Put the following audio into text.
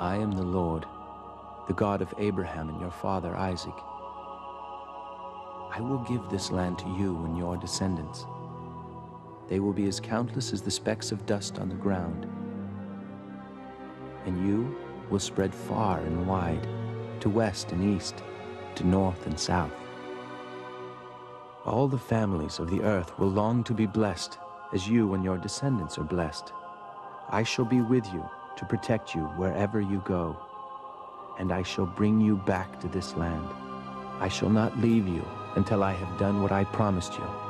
the God of Abraham and your father Isaac. I will give this land to you and your descendants. They will be as countless as the specks of dust on the ground. And you will spread far and wide, to west and east, to north and south. All the families of the earth will long to be blessed, as you and your descendants are blessed. I shall be with you to protect you wherever you go, and I shall bring you back to this land. I shall not leave you until I have done what I promised you.